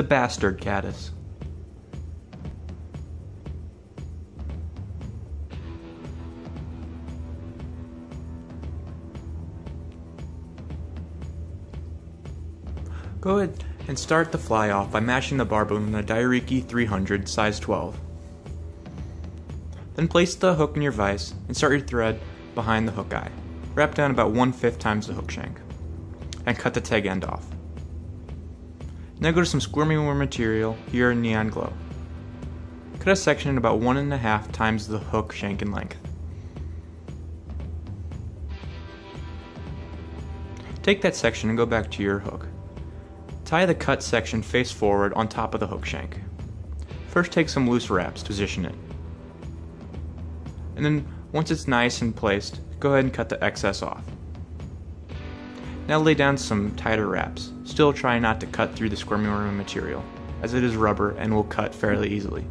the bastard caddis. Go ahead and start the fly off by mashing the barb on a Dai-Riki 300 size 12. Then place the hook in your vise and start your thread behind the hook eye. Wrap down about one fifth times the hook shank. And cut the tag end off. Now go to some squirmy worm material here in Neon Glow. Cut a section about one and a half times the hook shank in length. Take that section and go back to your hook. Tie the cut section face forward on top of the hook shank. First take some loose wraps to position it. And then once it's nice and placed, go ahead and cut the excess off. Now lay down some tighter wraps, still try not to cut through the squirmy worm material, as it is rubber and will cut fairly easily.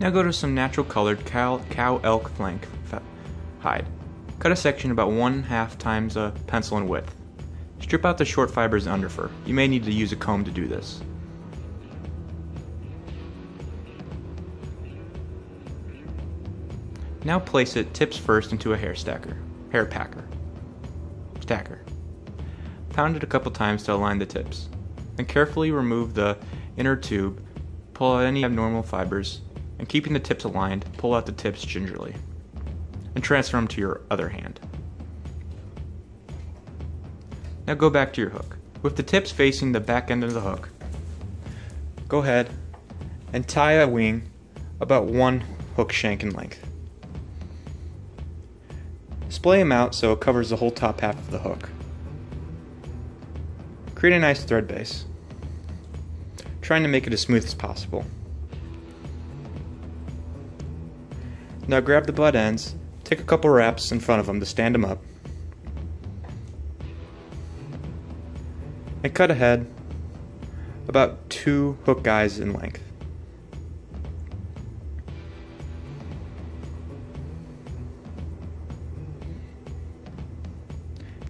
Now go to some natural colored cow, cow elk flank hide. Cut a section about one half times a pencil in width. Strip out the short fibers and underfur. You may need to use a comb to do this. Now place it tips first into a hair stacker, hair packer, stacker. Pound it a couple times to align the tips. Then carefully remove the inner tube, pull out any abnormal fibers, and keeping the tips aligned, pull out the tips gingerly, and transfer them to your other hand. Now go back to your hook. With the tips facing the back end of the hook, go ahead and tie a wing about one hook shank in length. Splay them out so it covers the whole top half of the hook. Create a nice thread base, trying to make it as smooth as possible. Now grab the butt ends, take a couple wraps in front of them to stand them up, and cut ahead about two hook eyes in length.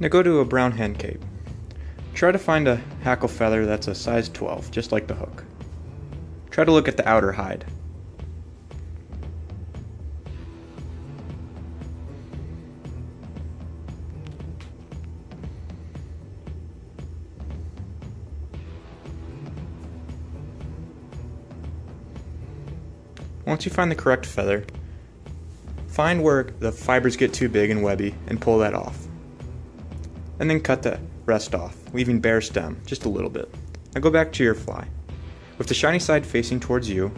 Now go to a brown hen cape. Try to find a hackle feather that's a size 12, just like the hook. Try to look at the outer hide. Once you find the correct feather, find where the fibers get too big and webby and pull that off. And then cut the rest off, leaving bare stem, just a little bit. Now go back to your fly. With the shiny side facing towards you,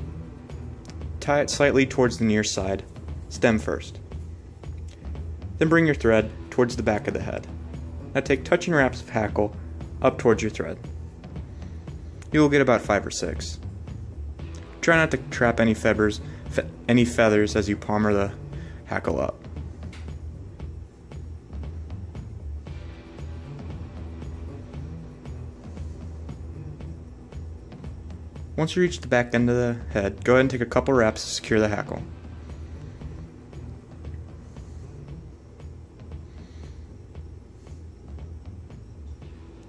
tie it slightly towards the near side, stem first. Then bring your thread towards the back of the head. Now take touching wraps of hackle up towards your thread. You will get about five or six. Try not to trap any feathers, fe any feathers as you palmer the hackle up. Once you reach the back end of the head, go ahead and take a couple wraps to secure the hackle.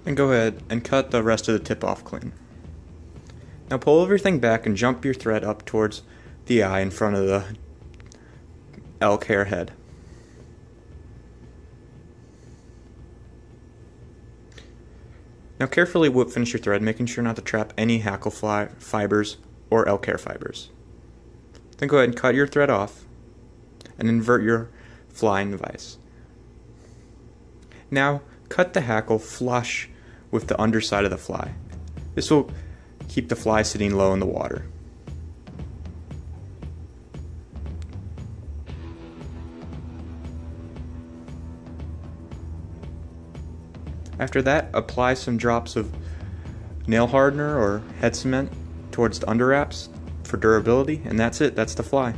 And go ahead and cut the rest of the tip off clean. Now pull everything back and jump your thread up towards the eye in front of the elk hair head. Now carefully whip finish your thread, making sure not to trap any hackle fly fibers or elk fibers. Then go ahead and cut your thread off and invert your flying vise. Now cut the hackle flush with the underside of the fly. This will Keep the fly sitting low in the water. After that, apply some drops of nail hardener or head cement towards the underwraps for durability, and that's it, that's the fly.